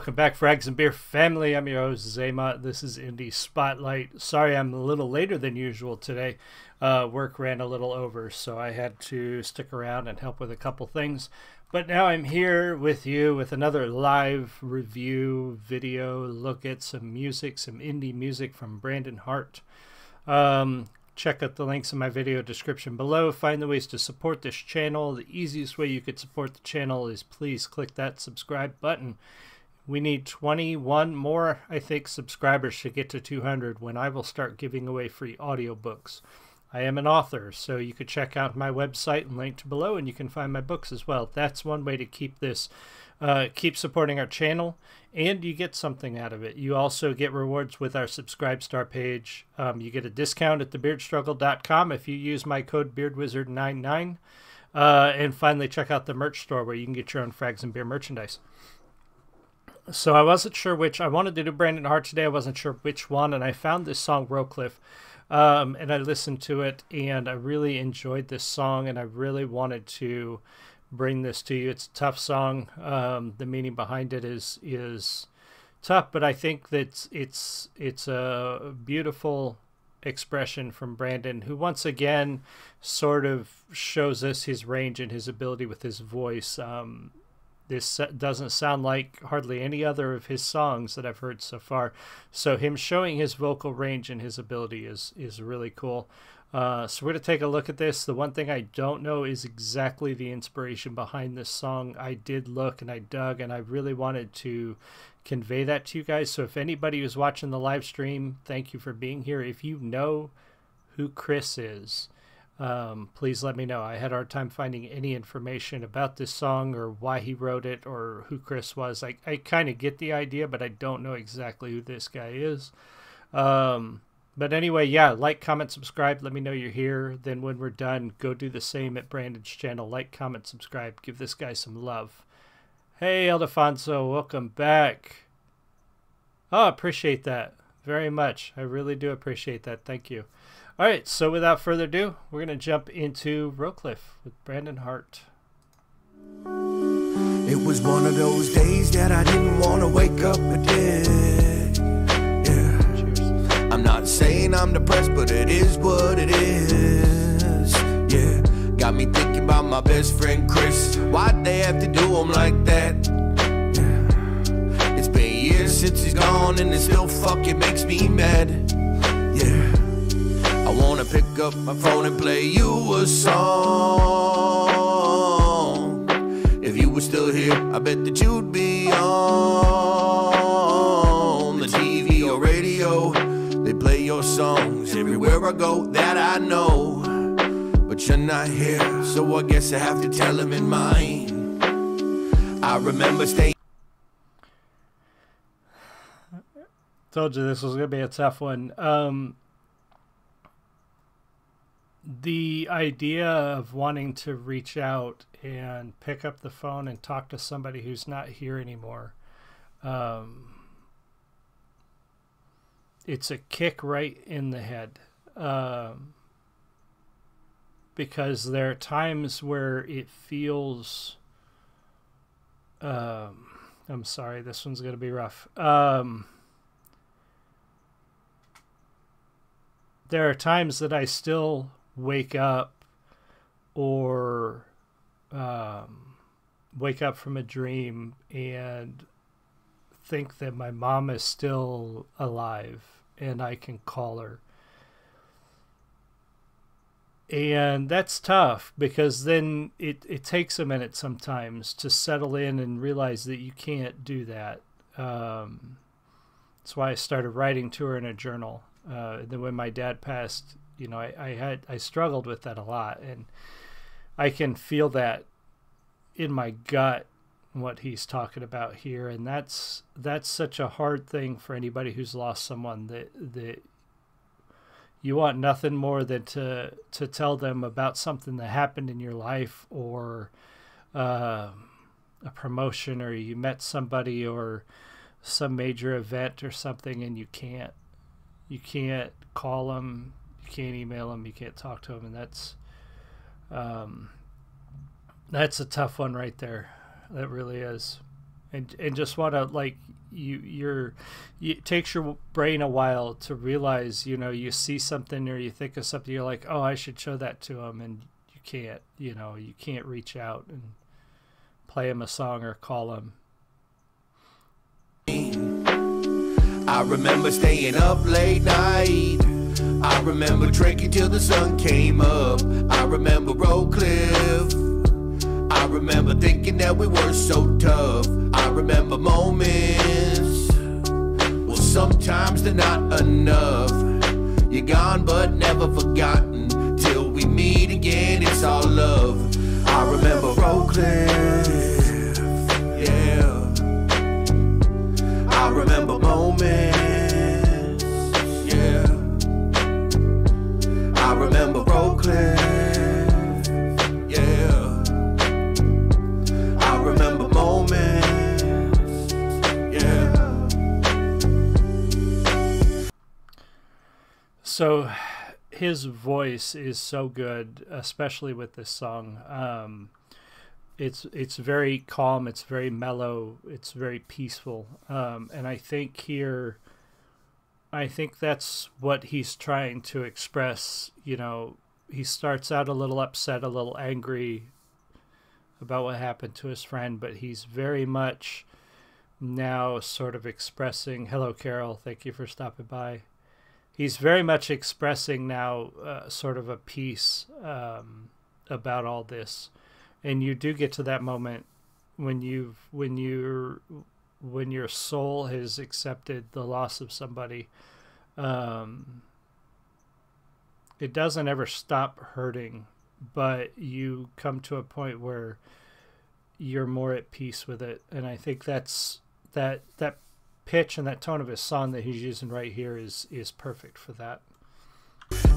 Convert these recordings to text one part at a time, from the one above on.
Welcome back, Frags and Beer family. I'm your host, Zayma. This is Indie Spotlight. Sorry I'm a little later than usual today. Uh, work ran a little over, so I had to stick around and help with a couple things. But now I'm here with you with another live review video, look at some music, some indie music from Brandon Hart. Um, check out the links in my video description below. Find the ways to support this channel. The easiest way you could support the channel is please click that subscribe button. We need 21 more, I think, subscribers to get to 200 when I will start giving away free audiobooks. I am an author, so you could check out my website and linked below, and you can find my books as well. That's one way to keep this, uh, keep supporting our channel, and you get something out of it. You also get rewards with our Subscribe Star page. Um, you get a discount at thebeardstruggle.com if you use my code BeardWizard99. Uh, and finally, check out the merch store where you can get your own Frags and Beer merchandise. So I wasn't sure which. I wanted to do Brandon Hart today. I wasn't sure which one, and I found this song Rowcliffe um, and I listened to it, and I really enjoyed this song, and I really wanted to bring this to you. It's a tough song. Um, the meaning behind it is is tough, but I think that it's it's a beautiful expression from Brandon, who once again sort of shows us his range and his ability with his voice. Um, this doesn't sound like hardly any other of his songs that I've heard so far. So him showing his vocal range and his ability is is really cool. Uh, so we're going to take a look at this. The one thing I don't know is exactly the inspiration behind this song. I did look and I dug and I really wanted to convey that to you guys. So if anybody who's watching the live stream, thank you for being here. If you know who Chris is, um, please let me know. I had a hard time finding any information about this song or why he wrote it or who Chris was. I, I kind of get the idea, but I don't know exactly who this guy is. Um, but anyway, yeah, like, comment, subscribe. Let me know you're here. Then when we're done, go do the same at Brandon's channel. Like, comment, subscribe. Give this guy some love. Hey, Ildefonso, welcome back. Oh, appreciate that very much. I really do appreciate that. Thank you. All right, so without further ado, we're going to jump into Rowcliffe with Brandon Hart. It was one of those days that I didn't want to wake up again. Yeah. I'm not saying I'm depressed, but it is what it is. Yeah. Got me thinking about my best friend Chris. Why'd they have to do him like that? Since he's gone, and it still fucking makes me mad. Yeah. I wanna pick up my phone and play you a song. If you were still here, I bet that you'd be on the TV or radio. They play your songs everywhere I go that I know. But you're not here, so I guess I have to tell them in mine. I remember staying. Told you this was gonna be a tough one. Um, the idea of wanting to reach out and pick up the phone and talk to somebody who's not here anymore um, it's a kick right in the head um, because there are times where it feels um, i'm sorry this one's going to be rough um, there are times that i still wake up or um, wake up from a dream and think that my mom is still alive and I can call her. And that's tough because then it, it takes a minute sometimes to settle in and realize that you can't do that. Um, that's why I started writing to her in a journal. Uh, then when my dad passed, you know, I, I had I struggled with that a lot, and I can feel that in my gut what he's talking about here, and that's that's such a hard thing for anybody who's lost someone that that you want nothing more than to to tell them about something that happened in your life or uh, a promotion or you met somebody or some major event or something and you can't you can't call them you can't email them, you can't talk to them, and that's um, that's a tough one right there. That really is. and and just want to like you you're it takes your brain a while to realize you know you see something or you think of something you're like oh I should show that to them and you can't you know you can't reach out and play him a song or call him. I remember staying up late night. I remember drinking till the sun came up. I remember Rowcliffe. I remember thinking that we were so tough. I remember moments. Well, sometimes they're not enough. You're gone but never forgotten. Till we meet again, it's all love. I remember Rowcliffe. So his voice is so good, especially with this song. Um, it's it's very calm, it's very mellow, it's very peaceful, um, and I think here, I think that's what he's trying to express. You know, he starts out a little upset, a little angry about what happened to his friend, but he's very much now sort of expressing, "Hello, Carol. Thank you for stopping by." He's very much expressing now uh, sort of a piece um, about all this. And you do get to that moment when you've when you when your soul has accepted the loss of somebody um, it doesn't ever stop hurting but you come to a point where you're more at peace with it. And i think that's that that pitch and that tone of his song that he's using right here is is perfect for that.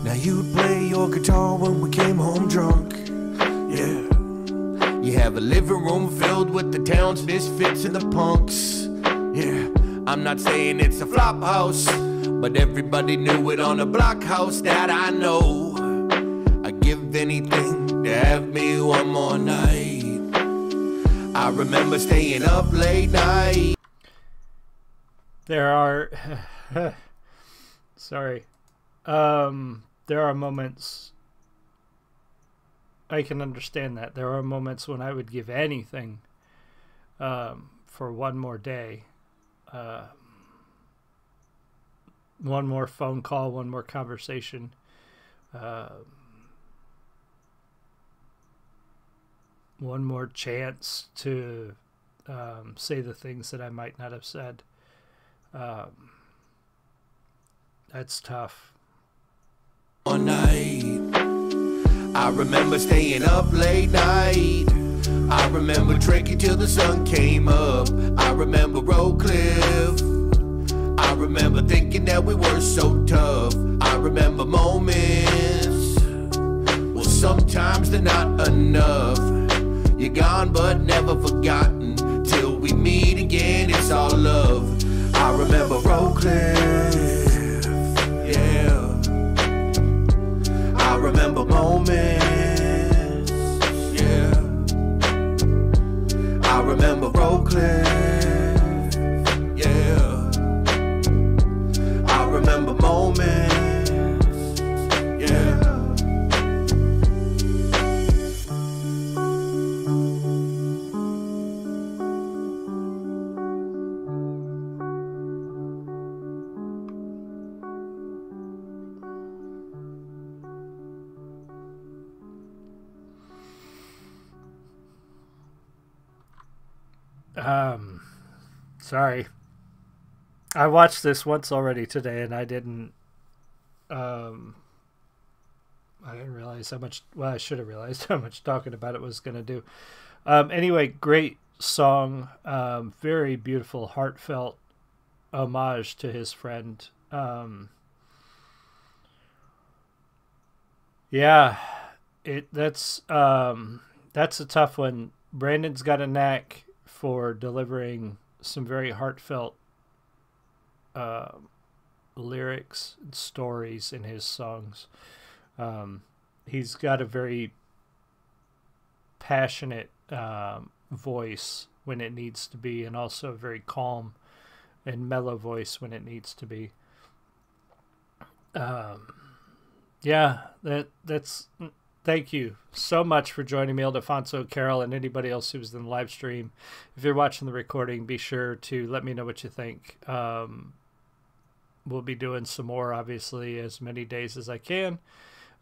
Now you'd play your guitar when we came home drunk. Yeah. You have a living room filled with the town's misfits and the punks. Yeah. I'm not saying it's a flop house, but everybody knew it on a block house that I know. I'd give anything to have me one more night. I remember staying up late night. There are sorry. Um there are moments I can understand that. There are moments when I would give anything um, for one more day. Uh, one more phone call, one more conversation. Uh, one more chance to um, say the things that I might not have said. Um, that's tough. One night, I remember staying up late night. I remember drinking till the sun came up. I remember Rowcliffe. I remember thinking that we were so tough. I remember moments. Well, sometimes they're not enough. You're gone but never forgotten. Till we meet again, it's all love. Remember Road sorry. I watched this once already today, and I didn't. Um, I didn't realize how much. Well, I should have realized how much talking about it was going to do. Um, anyway, great song. Um, very beautiful, heartfelt homage to his friend. Um, yeah, it that's um, that's a tough one. Brandon's got a knack for delivering some very heartfelt uh, lyrics and stories in his songs. Um, he's got a very passionate um, voice when it needs to be, and also a very calm and mellow voice when it needs to be. Um, yeah, that that's thank you so much for joining me, Ildefonso, Carol, and anybody else who was in the live stream. If you're watching the recording, be sure to let me know what you think. Um, we'll be doing some more, obviously, as many days as I can.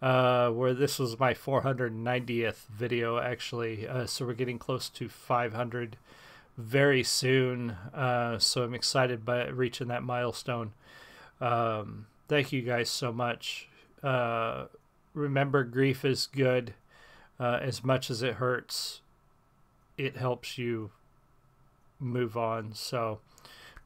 Uh, where this was my 490th video, actually. Uh, so we're getting close to 500 very soon. Uh, so I'm excited by reaching that milestone. Um, thank you guys so much. Remember, grief is good. Uh, as much as it hurts, it helps you move on. So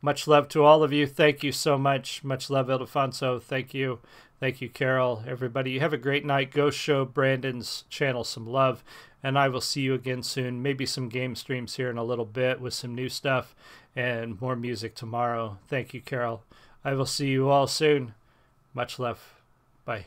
much love to all of you. Thank you so much. Much love, Ildefonso. Thank you. Thank you, Carol. Everybody, you have a great night. Go show Brandon's channel some love. And I will see you again soon. Maybe some game streams here in a little bit with some new stuff and more music tomorrow. Thank you, Carol. I will see you all soon. Much love. Bye.